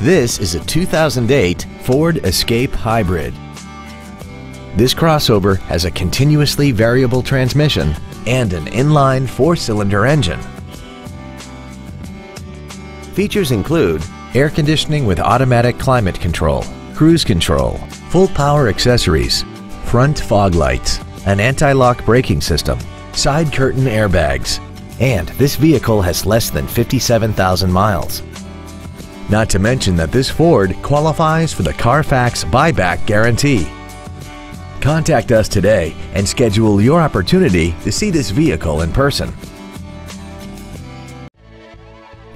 This is a 2008 Ford Escape Hybrid. This crossover has a continuously variable transmission and an inline four-cylinder engine. Features include air conditioning with automatic climate control, cruise control, full power accessories, front fog lights, an anti-lock braking system, side curtain airbags, and this vehicle has less than 57,000 miles. Not to mention that this Ford qualifies for the Carfax buyback guarantee. Contact us today and schedule your opportunity to see this vehicle in person.